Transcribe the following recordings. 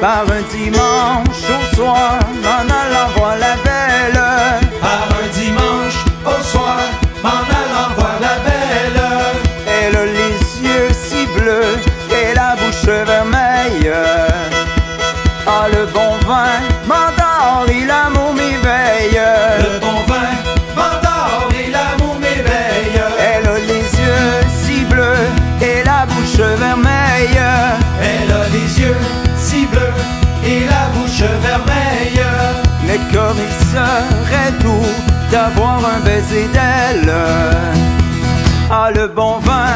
Par un dimanche au soir, m'en allant voir la belle. Par un dimanche au soir, m'en allant voir la belle. Elle a les yeux si bleus et la bouche vermeille. Ah, le bon vin serait doux d'avoir un baiser d'elle. Ah, le bon vin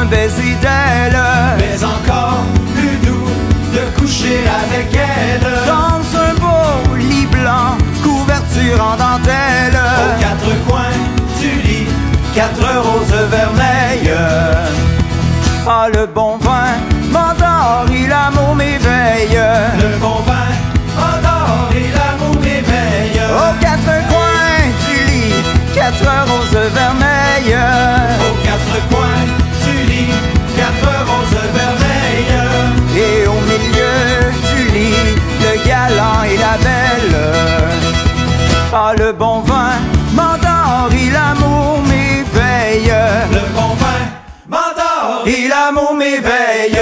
un baiser d'elle. mais encore plus doux de coucher avec elle. Dans un beau lit blanc, couverture en dentelle. Aux quatre coins du lit, quatre roses vermeilles. Ah, le bon Le bon vin m'endort et l'amour m'éveille. Le bon vin m'endort Et l'amour m'éveille.